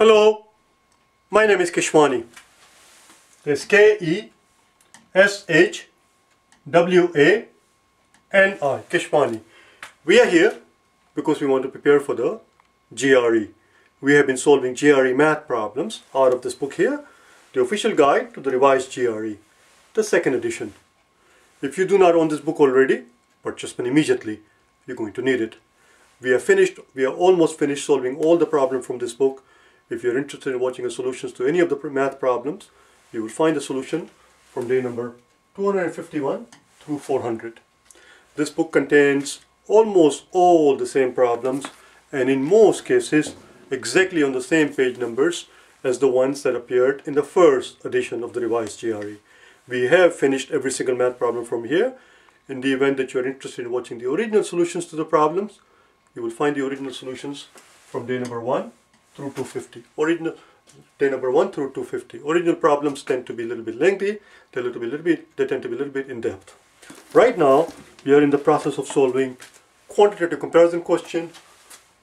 Hello, my name is Keshwani. It's K-E-S-H-W-A-N-I, Keshwani. We are here because we want to prepare for the GRE. We have been solving GRE math problems out of this book here, the official guide to the revised GRE, the second edition. If you do not own this book already, purchase one immediately. You're going to need it. We are finished, we are almost finished solving all the problems from this book. If you're interested in watching the solutions to any of the math problems, you will find the solution from day number 251 through 400. This book contains almost all the same problems and in most cases exactly on the same page numbers as the ones that appeared in the first edition of the revised GRE. We have finished every single math problem from here. In the event that you are interested in watching the original solutions to the problems, you will find the original solutions from day number 1 through 250. Original day number 1 through 250. Original problems tend to be a little bit lengthy, they little bit, little bit, they tend to be a little bit in depth. Right now, we are in the process of solving quantitative comparison question,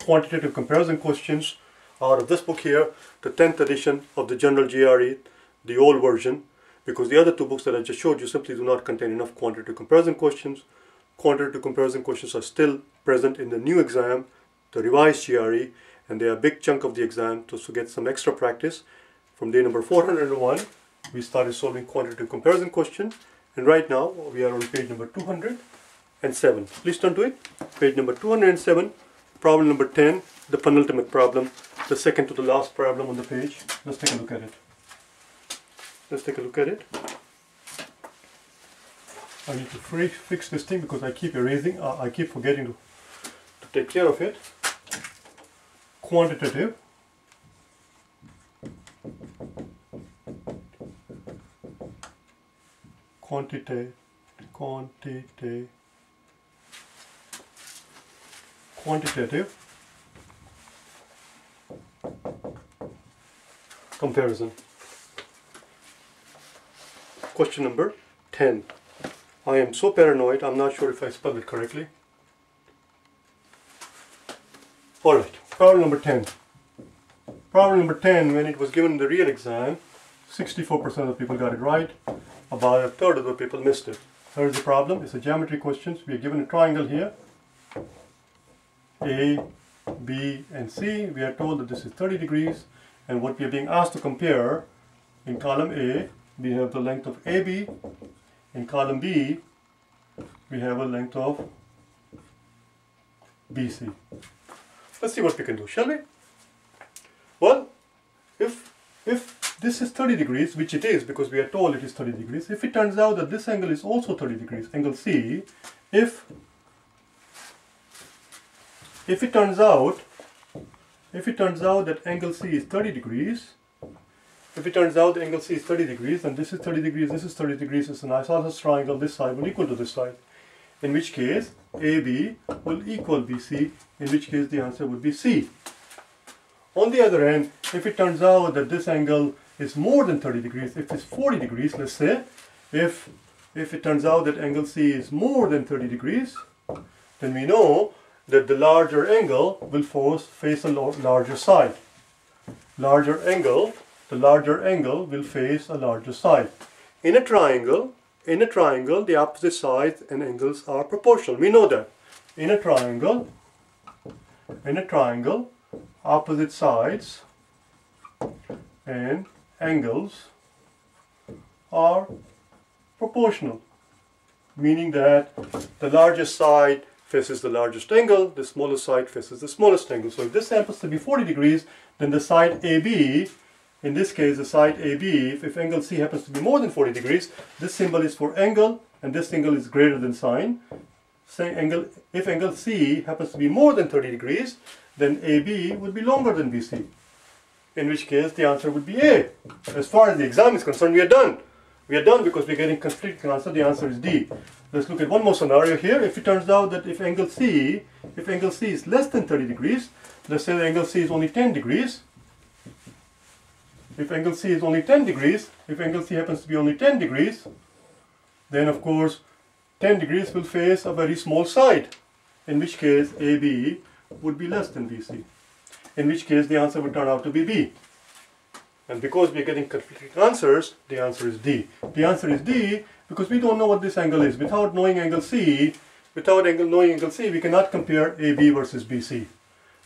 quantitative comparison questions out of this book here, the 10th edition of the General GRE, the old version, because the other two books that I just showed you simply do not contain enough quantitative comparison questions. Quantitative comparison questions are still present in the new exam, the revised GRE, and they are a big chunk of the exam to, to get some extra practice. From day number 401, we started solving quantitative comparison question, and right now we are on page number 207. Please turn to it. Page number 207, problem number 10, the penultimate problem, the second to the last problem on the page. Let's take a look at it. Let's take a look at it. I need to fix this thing because I keep erasing, uh, I keep forgetting to, to take care of it. Quantitative. Quantitative, quantitative, quantitative comparison. Question number 10. I am so paranoid, I'm not sure if I spelled it correctly. Alright, problem number 10. Problem number 10, when it was given in the real exam, 64% of the people got it right, about a third of the people missed it. Here's the problem, it's a geometry question. We are given a triangle here, A, B, and C. We are told that this is 30 degrees, and what we are being asked to compare in column A we have the length of AB. In column B, we have a length of BC. Let's see what we can do, shall we? Well, if, if this is 30 degrees, which it is because we are told it is 30 degrees, if it turns out that this angle is also 30 degrees, angle C, if, if it turns out, if it turns out that angle C is 30 degrees, if it turns out the angle C is 30 degrees, and this is 30 degrees, this is 30 degrees, it's an isosceles triangle, this side will equal to this side. In which case, AB will equal BC, in which case the answer would be C. On the other hand, if it turns out that this angle is more than 30 degrees, if it's 40 degrees, let's say, if, if it turns out that angle C is more than 30 degrees, then we know that the larger angle will force, face a larger side. Larger angle the larger angle will face a larger side. In a triangle, in a triangle, the opposite sides and angles are proportional. We know that. In a triangle, in a triangle, opposite sides and angles are proportional, meaning that the largest side faces the largest angle, the smallest side faces the smallest angle. So if this happens to be 40 degrees, then the side AB in this case, the side AB, if, if, angle C happens to be more than 40 degrees, this symbol is for angle, and this angle is greater than sine. Say angle, if angle C happens to be more than 30 degrees, then AB would be longer than BC. In which case, the answer would be A. As far as the exam is concerned, we are done. We are done because we're getting conflicting answer. The answer is D. Let's look at one more scenario here. If it turns out that if angle C, if angle C is less than 30 degrees, let's say the angle C is only 10 degrees, if angle C is only 10 degrees, if angle C happens to be only 10 degrees, then of course 10 degrees will face a very small side, in which case AB would be less than BC. in which case the answer would turn out to be B. And because we are getting conflicting answers, the answer is D. The answer is D because we don't know what this angle is. Without knowing angle C, without angle, knowing angle C, we cannot compare AB versus BC.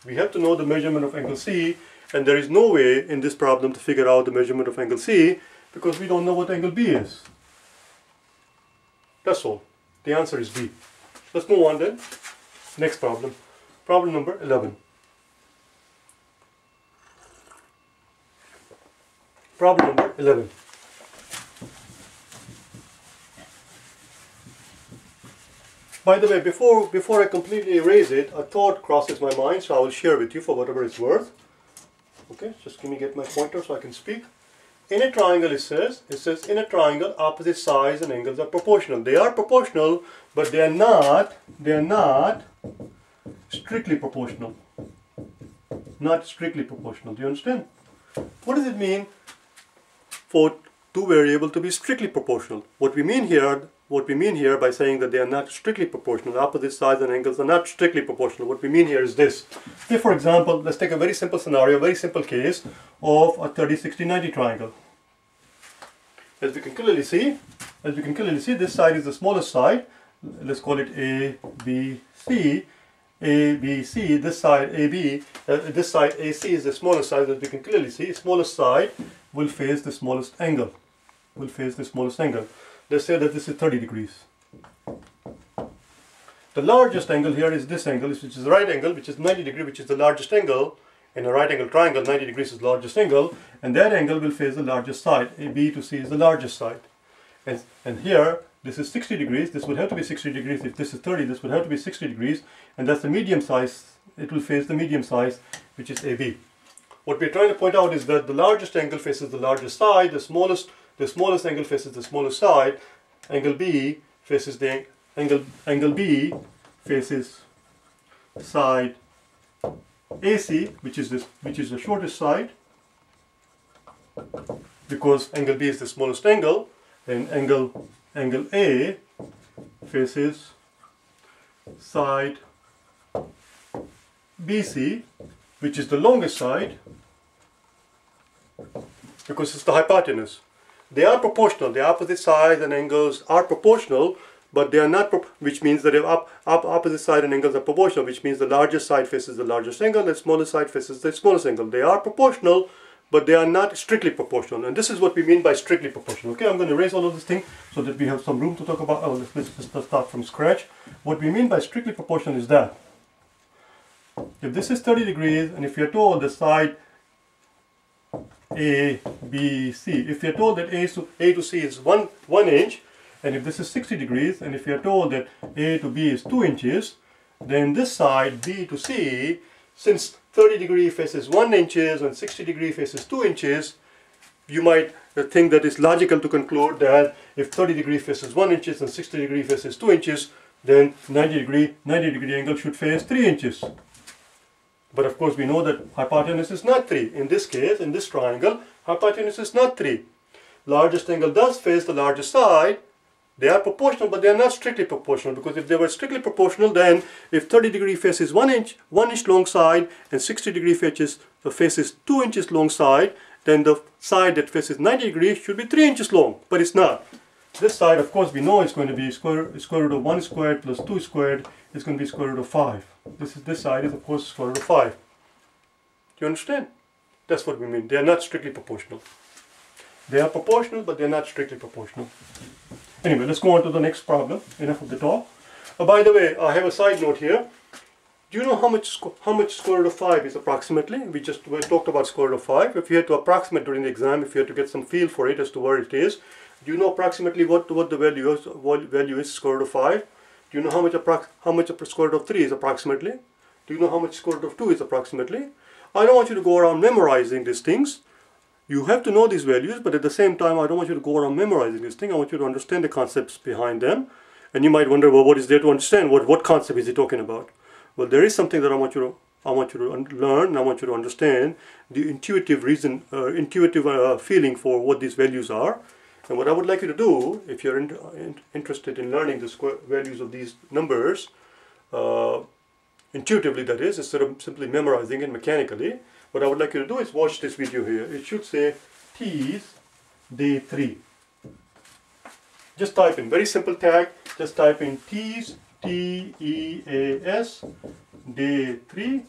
We have to know the measurement of angle C, and there is no way in this problem to figure out the measurement of angle C because we don't know what angle B is. That's all. The answer is B. Let's move on then. Next problem. Problem number 11. Problem number 11. By the way, before, before I completely erase it, a thought crosses my mind, so I will share with you for whatever it's worth. Okay, just give me get my pointer so I can speak. In a triangle, it says, it says in a triangle, opposite sides and angles are proportional. They are proportional, but they are not, they are not strictly proportional. Not strictly proportional. Do you understand? What does it mean for two variables to be strictly proportional? What we mean here, what we mean here by saying that they are not strictly proportional, opposite sides and angles are not strictly proportional. What we mean here is this. Say for example, let's take a very simple scenario, very simple case of a 30, 60, 90 triangle. As we can clearly see, as we can clearly see, this side is the smallest side. Let's call it A, B, C. A, B, C, this side AB, uh, this side AC is the smallest side as we can clearly see. Smallest side will face the smallest angle. Will face the smallest angle. Let's say that this is 30 degrees. The largest angle here is this angle, which is the right angle, which is 90 degree, which is the largest angle. In a right angle triangle, 90 degrees is the largest angle, and that angle will face the largest side. A, B to C is the largest side. And, and here, this is 60 degrees. This would have to be 60 degrees. If this is 30, this would have to be 60 degrees. And that's the medium size. It will face the medium size, which is AB. What we're trying to point out is that the largest angle faces the largest side, the smallest the smallest angle faces the smallest side, angle B faces the angle, angle B faces side AC, which is this, which is the shortest side, because angle B is the smallest angle, and angle angle A faces side BC, which is the longest side, because it's the hypotenuse. They are proportional. The opposite sides and angles are proportional, but they are not, which means that if up, up, opposite side and angles are proportional, which means the largest side faces the largest angle, the smallest side faces the smallest angle. They are proportional, but they are not strictly proportional. And this is what we mean by strictly proportional. Okay, I'm going to erase all of this thing so that we have some room to talk about. Oh, let's, let's, start from scratch. What we mean by strictly proportional is that if this is 30 degrees and if you're told the side a, B, C. If you're told that A to, A to C is one, one inch, and if this is 60 degrees, and if you're told that A to B is 2 inches, then this side, B to C, since 30 degree faces 1 inches and 60 degree faces 2 inches, you might think that it's logical to conclude that if 30 degree faces 1 inches and 60 degree faces 2 inches, then 90 degree, 90 degree angle should face 3 inches. But of course we know that hypotenuse is not 3. In this case, in this triangle, hypotenuse is not 3. Largest angle does face the largest side. They are proportional, but they are not strictly proportional because if they were strictly proportional, then if 30 degree faces 1 inch, 1 inch long side and 60 degree faces, uh, faces 2 inches long side, then the side that faces 90 degrees should be 3 inches long, but it's not. This side, of course, we know it's going to be square, square root of 1 squared plus 2 squared is going to be square root of 5. This is this side is of course square root of 5. Do you understand? That's what we mean. They are not strictly proportional. They are proportional, but they're not strictly proportional. Anyway, let's go on to the next problem. Enough of the talk. Oh, by the way, I have a side note here. Do you know how much how much square root of 5 is approximately? We just we talked about square root of 5. If you had to approximate during the exam, if you had to get some feel for it as to where it is, do you know approximately what, what the value is, what value is square root of 5? Do you know how much, how much square root of 3 is approximately? Do you know how much square root of 2 is approximately? I don't want you to go around memorizing these things. You have to know these values, but at the same time, I don't want you to go around memorizing these things. I want you to understand the concepts behind them. And you might wonder, well, what is there to understand? What, what concept is he talking about? Well, there is something that I want you to I want you to learn, I want you to understand the intuitive reason, uh, intuitive uh, feeling for what these values are. And what I would like you to do, if you're in, in, interested in learning the square values of these numbers, uh, intuitively that is, instead of simply memorizing it mechanically. What I would like you to do is watch this video here. It should say TEAS day 3. Just type in, very simple tag, just type in TEAS, T-E-A-S, day 3,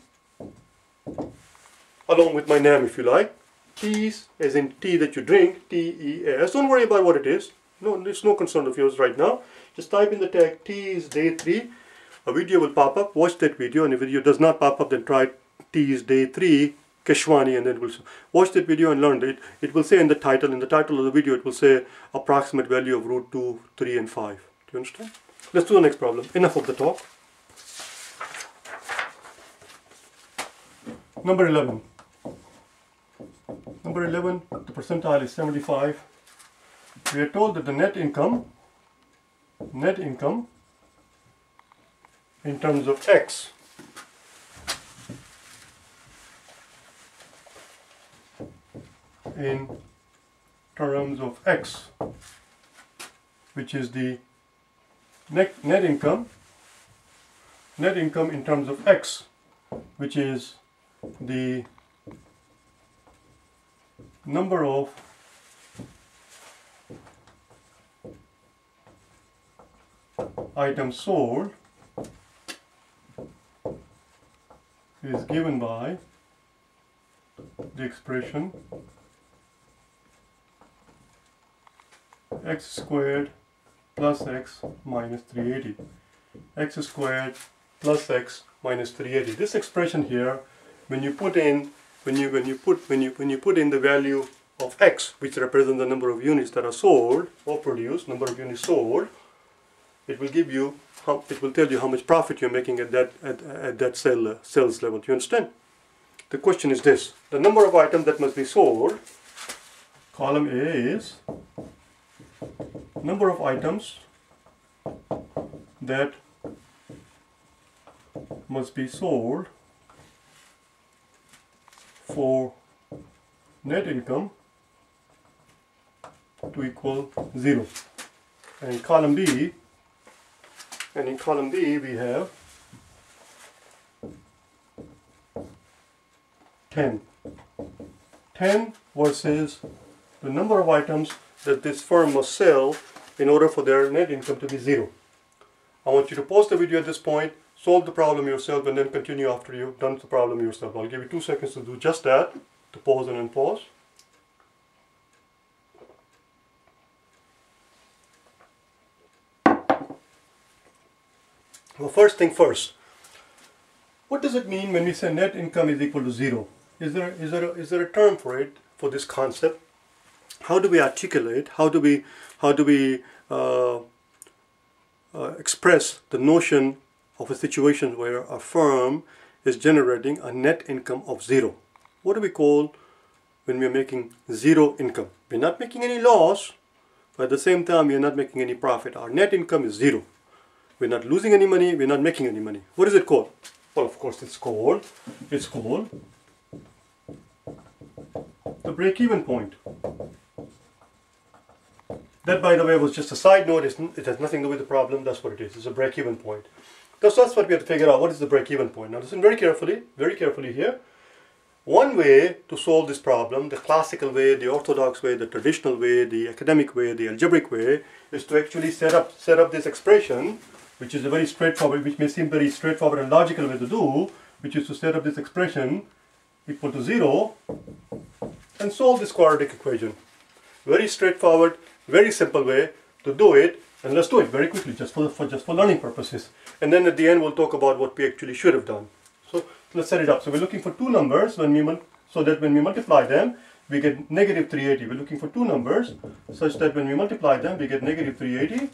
along with my name if you like. Teas, as in tea that you drink, T-E-A-S. Don't worry about what it is. No, it's no concern of yours right now. Just type in the tag TEAS day 3. A video will pop up. Watch that video and if video does not pop up then try TEAS day 3 Keshwani and then it will watch that video and learn it. It will say in the title, in the title of the video it will say approximate value of root 2, 3 and 5. Do you understand? Let's do the next problem. Enough of the talk. Number 11. Number 11, the percentile is 75. We are told that the net income, net income in terms of x in terms of x which is the net, net income net income in terms of x which is the number of items sold is given by the expression x squared plus x minus 380 x squared plus x minus 380 this expression here when you put in when you when you put when you when you put in the value of x which represents the number of units that are sold or produced number of units sold it will give you how, it will tell you how much profit you're making at that at, at that sale, uh, sales level. Do you understand? The question is this. The number of items that must be sold column A is number of items that must be sold for net income to equal 0 and in column B and in column B we have 10 10 versus the number of items that this firm must sell in order for their net income to be zero. I want you to pause the video at this point, solve the problem yourself, and then continue after you've done the problem yourself. I'll give you two seconds to do just that, to pause and unpause. Well, first thing first, what does it mean when we say net income is equal to zero? Is there, is there, a, is there a term for it, for this concept? how do we articulate, how do we, how do we uh, uh, express the notion of a situation where a firm is generating a net income of zero. What do we call when we are making zero income? We're not making any loss, but at the same time we are not making any profit. Our net income is zero. We're not losing any money, we're not making any money. What is it called? Well, of course it's called, it's called the break-even point. That, by the way, was just a side note. it has nothing to do with the problem. That's what it is. It's a break-even point. That's, that's what we have to figure out. What is the break-even point? Now, listen very carefully, very carefully here. One way to solve this problem, the classical way, the orthodox way, the traditional way, the academic way, the algebraic way, is to actually set up set up this expression, which is a very straightforward, which may seem very straightforward and logical way to do, which is to set up this expression equal to zero and solve this quadratic equation. Very straightforward, very simple way to do it and let's do it very quickly just for, for just for learning purposes. And then at the end we'll talk about what we actually should have done. So let's set it up. So we're looking for two numbers when we so that when we multiply them we get negative 380 we're looking for two numbers such that when we multiply them we get negative 380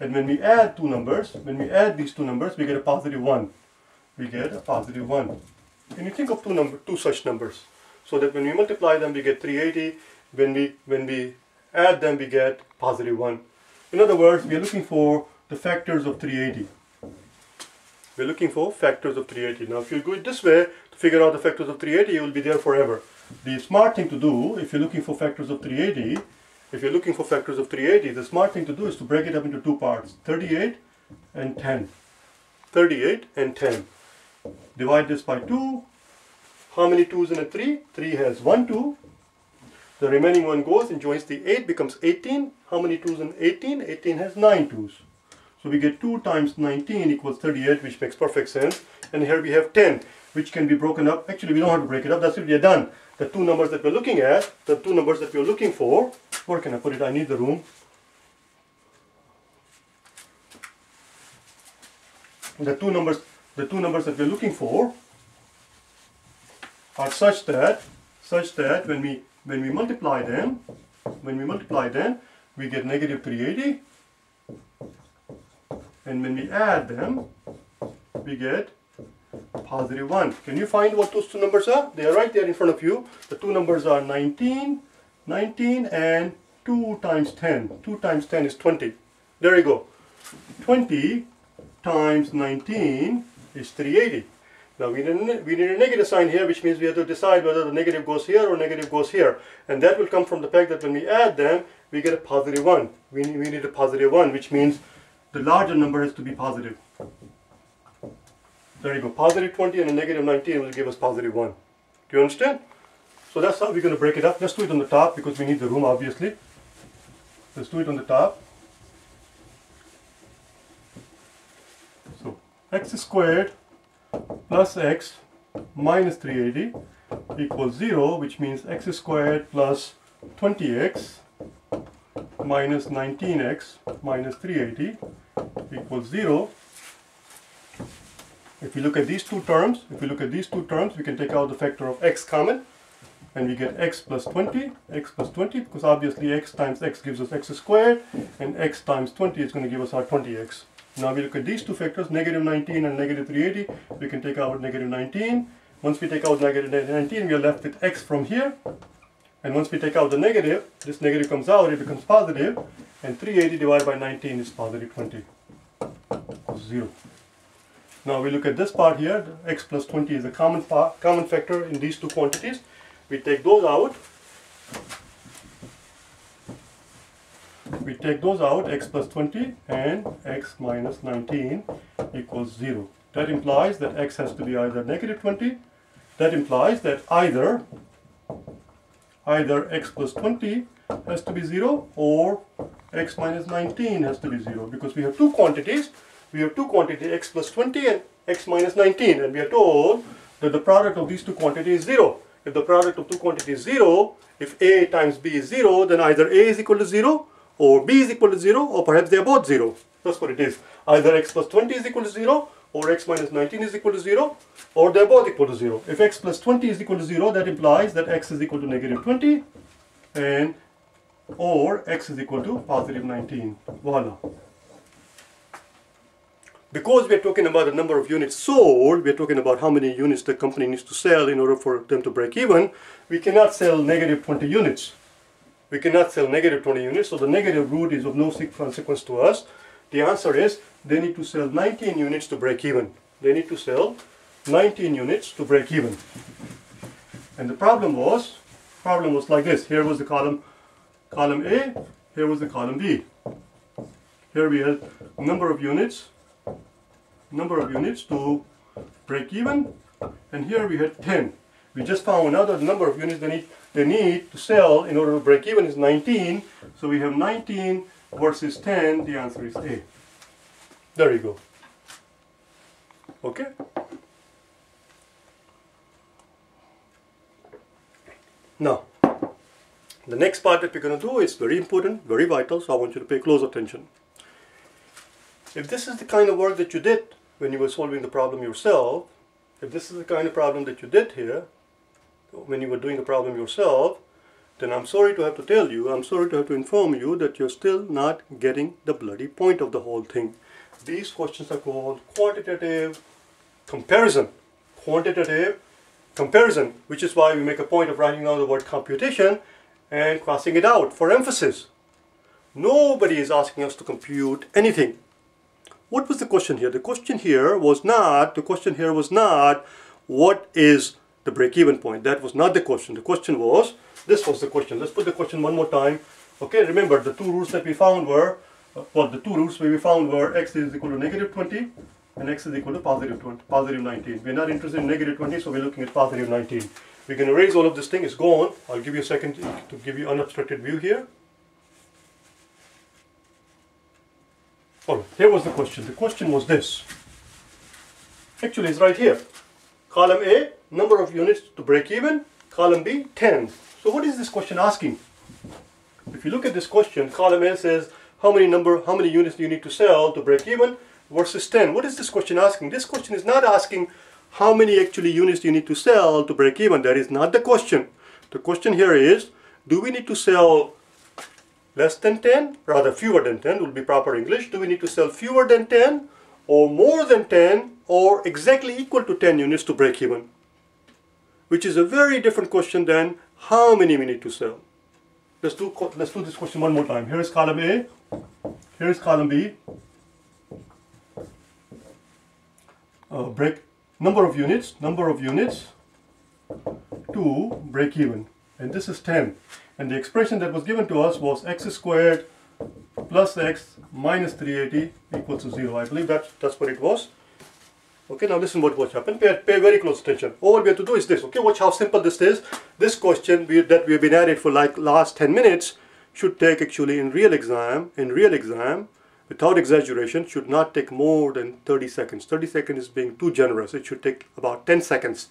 and when we add two numbers when we add these two numbers we get a positive 1 we get a positive 1 can you think of two number two such numbers? So that when we multiply them we get 380 when we when we add them we get positive 1. In other words, we are looking for the factors of 380. We're looking for factors of 380. Now if you go it this way to figure out the factors of 380, you will be there forever. The smart thing to do, if you're looking for factors of 380, if you're looking for factors of 380, the smart thing to do is to break it up into two parts, 38 and 10. 38 and 10. Divide this by 2. How many 2's in a 3? 3 has 1 2. The remaining one goes and joins the 8 becomes 18. How many 2's in 18? 18 has 9 2's. So we get 2 times 19 equals 38 which makes perfect sense. And here we have 10 which can be broken up. Actually we don't have to break it up. That's what we are done. The two numbers that we're looking at, the two numbers that we're looking for, where can I put it? I need the room. The two numbers, the two numbers that we're looking for are such that, such that when we when we multiply them, when we multiply them, we get negative 380. And when we add them, we get positive 1. Can you find what those two numbers are? They are right there in front of you. The two numbers are 19, 19 and 2 times 10. 2 times 10 is 20. There you go. 20 times 19 is 380. Now we need, we need a negative sign here which means we have to decide whether the negative goes here or negative goes here. And that will come from the fact that when we add them we get a positive 1. We need, we need a positive 1 which means the larger number has to be positive. There you go. Positive 20 and a negative 19 will give us positive 1. Do you understand? So that's how we're going to break it up. Let's do it on the top because we need the room obviously. Let's do it on the top. So x squared plus x minus 380 equals 0 which means x squared plus 20x minus 19x minus 380 equals 0 if we look at these two terms, if we look at these two terms, we can take out the factor of x common and we get x plus 20, x plus 20 because obviously x times x gives us x squared and x times 20 is going to give us our 20x. Now we look at these two factors, negative 19 and negative 380, we can take out negative 19. Once we take out negative 19, we are left with x from here. And once we take out the negative, this negative comes out, it becomes positive, and 380 divided by 19 is positive 20, 0. Now we look at this part here, x plus 20 is a common, common factor in these two quantities. We take those out. We take those out, x plus 20 and x minus 19 equals 0. That implies that x has to be either negative 20. That implies that either, either x plus 20 has to be 0 or x minus 19 has to be 0 because we have two quantities we have two quantities x plus 20 and x minus 19 and we are told that the product of these two quantities is 0. If the product of two quantities is 0, if a times b is 0, then either a is equal to 0 or b is equal to 0 or perhaps they are both 0. That's what it is. Either x plus 20 is equal to 0 or x minus 19 is equal to 0 or they're both equal to 0. If x plus 20 is equal to 0, that implies that x is equal to negative 20 and or x is equal to positive 19. Voila because we're talking about the number of units sold, we're talking about how many units the company needs to sell in order for them to break even, we cannot sell negative 20 units. We cannot sell negative 20 units, so the negative root is of no consequence to us. The answer is they need to sell 19 units to break even. They need to sell 19 units to break even. And the problem was, problem was like this. Here was the column, column A, here was the column B. Here we had number of units, number of units to break even and here we had 10 we just found the number of units they need they need to sell in order to break even is 19 so we have 19 versus 10 the answer is A. There you go. Okay? Now the next part that we're going to do is very important very vital so I want you to pay close attention. If this is the kind of work that you did when you were solving the problem yourself, if this is the kind of problem that you did here, when you were doing the problem yourself, then I'm sorry to have to tell you, I'm sorry to have to inform you that you're still not getting the bloody point of the whole thing. These questions are called quantitative comparison. Quantitative comparison, which is why we make a point of writing down the word computation and crossing it out for emphasis. Nobody is asking us to compute anything what was the question here? The question here was not, the question here was not, what is the break-even point? That was not the question. The question was, this was the question. Let's put the question one more time. Okay, remember the two roots that we found were, uh, well, the two roots we found were x is equal to negative 20 and x is equal to positive 20, positive 19. We're not interested in negative 20, so we're looking at positive 19. We can erase all of this thing, it's gone. I'll give you a second to give you an unobstructed view here. Alright, here was the question. The question was this. Actually, it's right here. Column A, number of units to break even. Column B, 10. So what is this question asking? If you look at this question, column A says how many number, how many units do you need to sell to break even versus 10. What is this question asking? This question is not asking how many actually units do you need to sell to break even. That is not the question. The question here is, do we need to sell less than 10, rather fewer than 10 will be proper English. Do we need to sell fewer than 10 or more than 10 or exactly equal to 10 units to break even? Which is a very different question than how many we need to sell. Let's do, let's do this question one more time. Here is column A, here is column B. Uh, break number of units, number of units to break even. And this is 10. And the expression that was given to us was x squared plus x minus 380 equals to 0. I believe that, that's what it was. Okay, now listen what, what happened. Pay, pay very close attention. All we have to do is this. Okay, watch how simple this is. This question we, that we've been at it for like last 10 minutes should take actually in real exam, in real exam, without exaggeration, should not take more than 30 seconds. 30 seconds is being too generous. It should take about 10 seconds.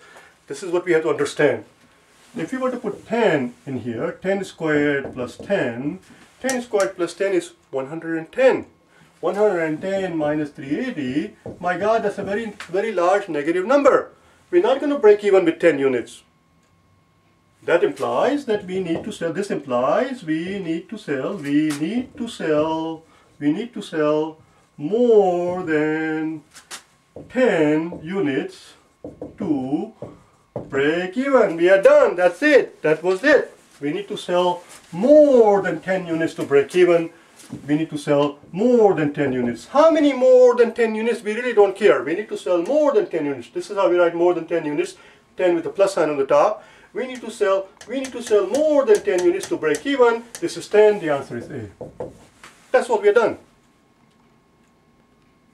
This is what we have to understand. If you were to put 10 in here, 10 squared plus 10, 10 squared plus 10 is 110. 110 minus 380, my god, that's a very, very large negative number. We're not going to break even with 10 units. That implies that we need to sell, this implies we need to sell, we need to sell, we need to sell more than 10 units to break even. We are done. That's it. That was it. We need to sell more than 10 units to break even. We need to sell more than 10 units. How many more than 10 units? We really don't care. We need to sell more than 10 units. This is how we write more than 10 units. 10 with a plus sign on the top. We need to sell, we need to sell more than 10 units to break even. This is 10. The answer is A. That's what we have done.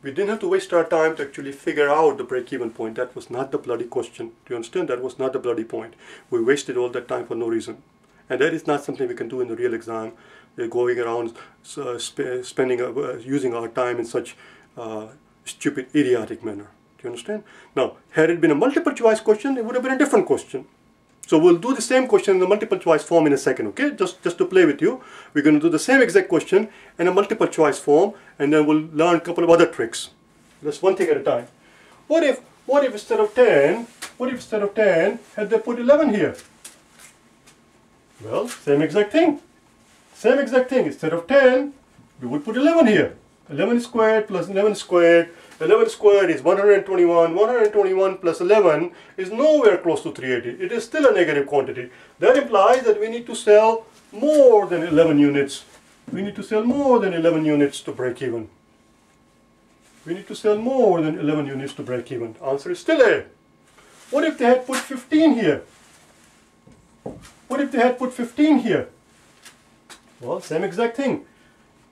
We didn't have to waste our time to actually figure out the break-even point. That was not the bloody question. Do you understand? That was not the bloody point. We wasted all that time for no reason. And that is not something we can do in the real exam. We're going around uh, sp spending, uh, using our time in such uh, stupid, idiotic manner. Do you understand? Now, had it been a multiple choice question, it would have been a different question. So we'll do the same question in the multiple choice form in a second, okay? Just, just to play with you. We're going to do the same exact question in a multiple choice form and then we'll learn a couple of other tricks. That's one thing at a time. What if, what if instead of 10, what if instead of 10, had they put 11 here? Well, same exact thing. Same exact thing. Instead of 10, we would put 11 here. 11 squared plus 11 squared 11 squared is 121. 121 plus 11 is nowhere close to 380. It is still a negative quantity. That implies that we need to sell more than 11 units. We need to sell more than 11 units to break even. We need to sell more than 11 units to break even. Answer is still A. What if they had put 15 here? What if they had put 15 here? Well, same exact thing.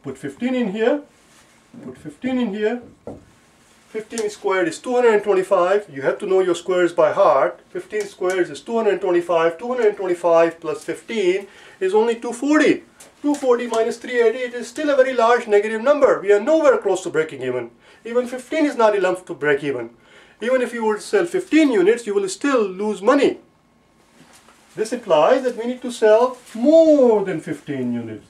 Put 15 in here, put 15 in here, 15 squared is 225. You have to know your squares by heart. 15 squares is 225. 225 plus 15 is only 240. 240 minus 380, it is still a very large negative number. We are nowhere close to breaking even. Even 15 is not enough to break even. Even if you were to sell 15 units, you will still lose money. This implies that we need to sell more than 15 units.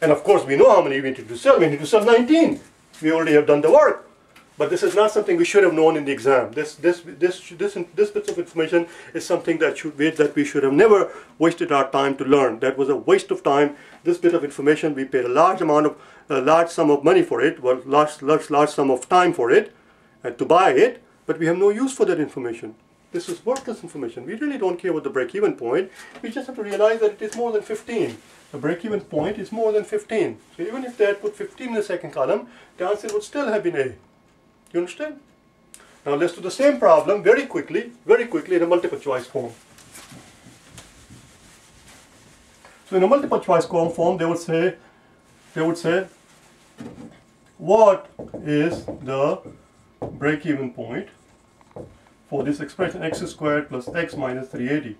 And of course, we know how many we need to sell. We need to sell 19. We already have done the work. But this is not something we should have known in the exam. This, this, this, this, this bit of information is something that, should, that we should have never wasted our time to learn. That was a waste of time. This bit of information, we paid a large amount of, a large sum of money for it, well, large, large, large sum of time for it, and to buy it, but we have no use for that information. This is worthless information. We really don't care about the break-even point. We just have to realize that it is more than 15. The break-even point is more than 15. So even if they had put 15 in the second column, the answer would still have been A. You understand? Now let's do the same problem very quickly, very quickly in a multiple choice form. So in a multiple choice form, they would say, they would say, what is the break-even point for this expression x squared plus x minus 380.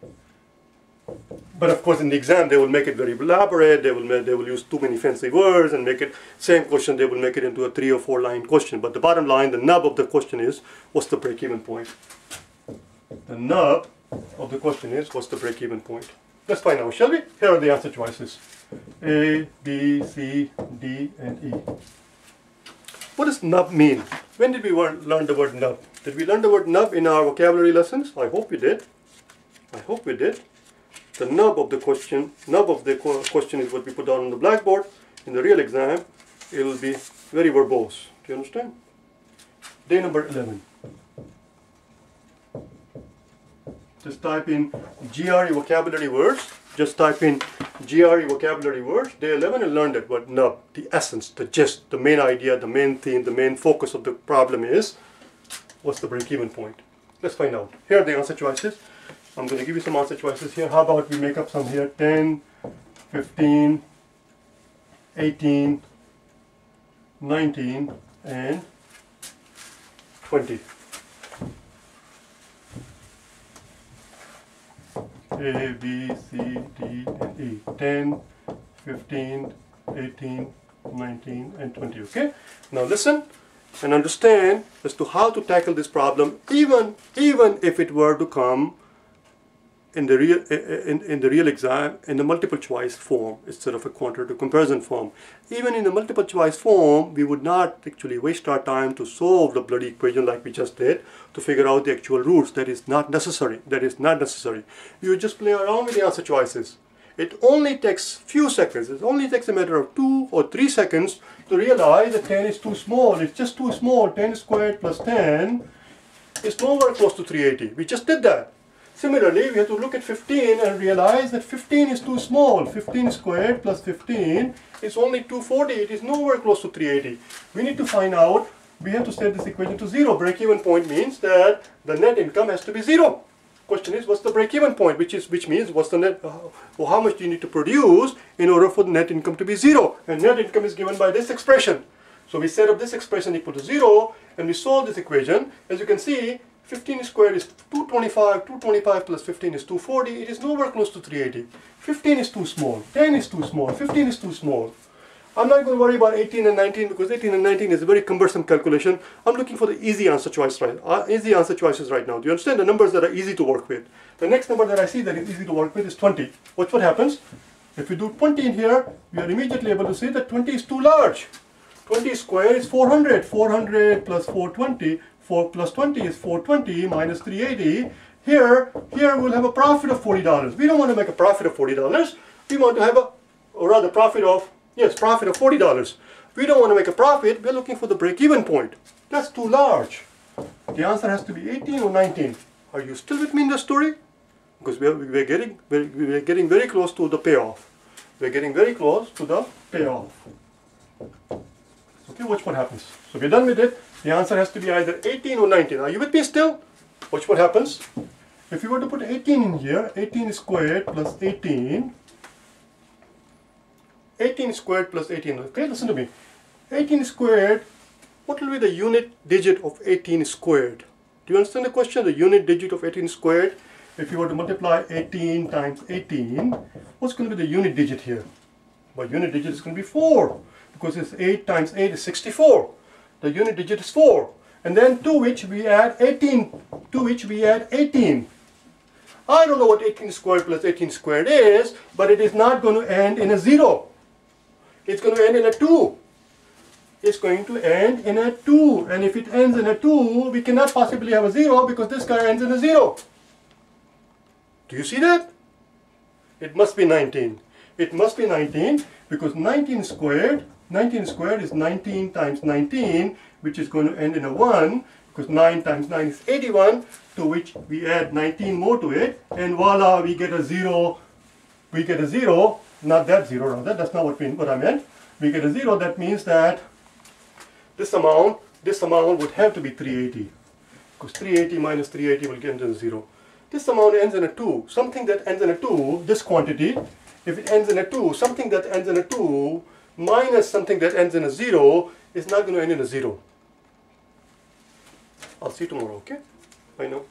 But of course in the exam they will make it very elaborate, they will, they will use too many fancy words and make it, same question they will make it into a three or four line question. But the bottom line, the nub of the question is, what's the break-even point? The nub of the question is, what's the break-even point? Let's find out, shall we? Here are the answer choices. A, B, C, D, and E. What does nub mean? When did we learn the word nub? Did we learn the word nub in our vocabulary lessons? I hope we did. I hope we did. The nub of the question, nub of the question is what we put down on the blackboard. In the real exam, it will be very verbose. Do you understand? Day number 11. Just type in GRE vocabulary words. Just type in GRE vocabulary words. Day 11 and learn that word nub, the essence, the gist, the main idea, the main theme, the main focus of the problem is what's the break-even point? Let's find out. Here are the answer choices. I'm going to give you some answer choices here. How about we make up some here? 10, 15, 18, 19, and 20. A, B, C, D, and E. 10, 15, 18, 19, and 20. Okay? Now listen and understand as to how to tackle this problem even, even if it were to come in the real in, in the real exam in the multiple choice form instead of a quantitative comparison form. Even in the multiple choice form, we would not actually waste our time to solve the bloody equation like we just did to figure out the actual roots. That is not necessary. That is not necessary. You just play around with the answer choices. It only takes few seconds. It only takes a matter of two or three seconds to realize that 10 is too small. It's just too small. 10 squared plus 10 is nowhere close to 380. We just did that. Similarly, we have to look at 15 and realize that 15 is too small. 15 squared plus 15 is only 240. It is nowhere close to 380. We need to find out, we have to set this equation to zero. Break-even point means that the net income has to be zero. Question is, what's the break-even point? Which is, which means, what's the net, uh, or how much do you need to produce in order for the net income to be zero? And net income is given by this expression. So we set up this expression equal to zero, and we solve this equation. As you can see, 15 squared is 225, 225 plus 15 is 240, it is nowhere close to 380. 15 is too small, 10 is too small, 15 is too small. I'm not going to worry about 18 and 19 because 18 and 19 is a very cumbersome calculation. I'm looking for the easy answer choice right, uh, easy answer choices right now. Do you understand the numbers that are easy to work with? The next number that I see that is easy to work with is 20. Watch what happens. If we do 20 in here, we are immediately able to see that 20 is too large. 20 square is 400. 400 plus 420 4 plus 20 is 420 minus 380. Here, here we'll have a profit of $40. We don't want to make a profit of $40. We want to have a, or rather profit of, yes, profit of $40. We don't want to make a profit. We're looking for the break-even point. That's too large. The answer has to be 18 or 19. Are you still with me in the story? Because we're, we're, getting, we're, we're getting very close to the payoff. We're getting very close to the payoff. Okay, watch what happens. So we're done with it. The answer has to be either 18 or 19. Are you with me still? Watch what happens. If you were to put 18 in here, 18 squared plus 18, 18 squared plus 18, okay, listen to me. 18 squared, what will be the unit digit of 18 squared? Do you understand the question? The unit digit of 18 squared, if you were to multiply 18 times 18, what's going to be the unit digit here? Well, unit digit is going to be 4, because it's 8 times 8 is 64 the unit digit is 4. And then to which we add 18, to which we add 18. I don't know what 18 squared plus 18 squared is, but it is not going to end in a 0. It's going to end in a 2. It's going to end in a 2. And if it ends in a 2, we cannot possibly have a 0 because this guy ends in a 0. Do you see that? It must be 19. It must be 19 because 19 squared 19 squared is 19 times 19, which is going to end in a 1, because 9 times 9 is 81, to which we add 19 more to it, and voila, we get a 0, we get a 0, not that 0, rather, that's not what, we, what I meant. We get a 0, that means that this amount, this amount would have to be 380, because 380 minus 380 will get into 0. This amount ends in a 2. Something that ends in a 2, this quantity, if it ends in a 2, something that ends in a 2 minus something that ends in a 0 is not going to end in a 0. I'll see you tomorrow, okay? Bye now.